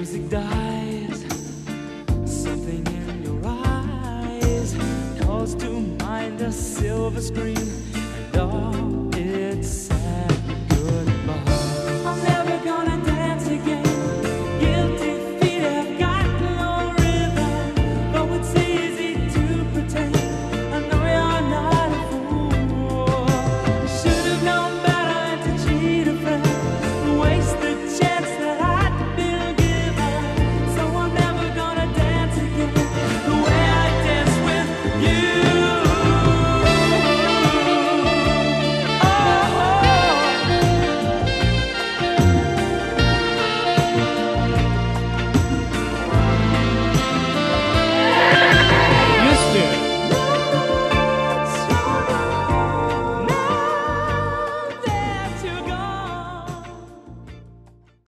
music dies, something in your eyes calls to mind a silver screen and all.